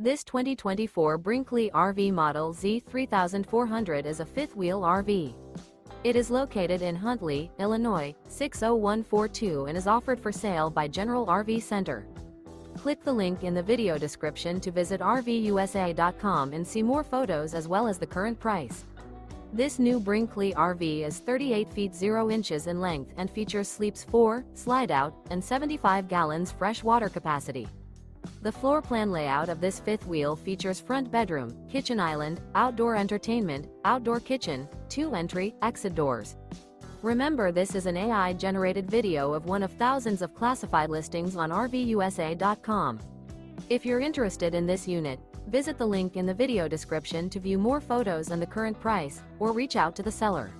This 2024 Brinkley RV Model Z3400 is a fifth-wheel RV. It is located in Huntley, Illinois, 60142 and is offered for sale by General RV Center. Click the link in the video description to visit RVUSA.com and see more photos as well as the current price. This new Brinkley RV is 38 feet 0 inches in length and features sleeps 4, slide out, and 75 gallons fresh water capacity. The floor plan layout of this fifth wheel features front bedroom, kitchen island, outdoor entertainment, outdoor kitchen, two entry, exit doors. Remember this is an AI-generated video of one of thousands of classified listings on RVUSA.com. If you're interested in this unit, visit the link in the video description to view more photos and the current price, or reach out to the seller.